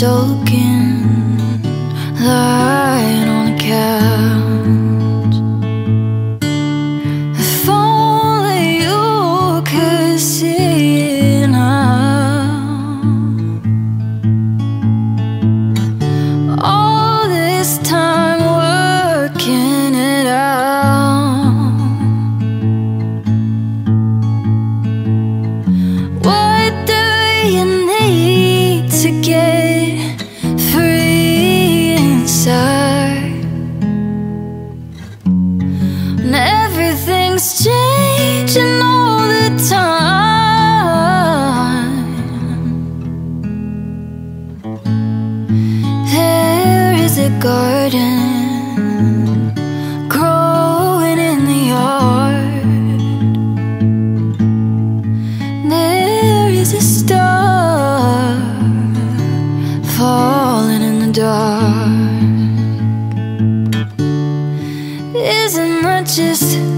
soaking lying on the couch. If only you could see now All this time Everything's changing all the time. There is a garden growing in the yard. There is a star falling in the dark. Isn't that just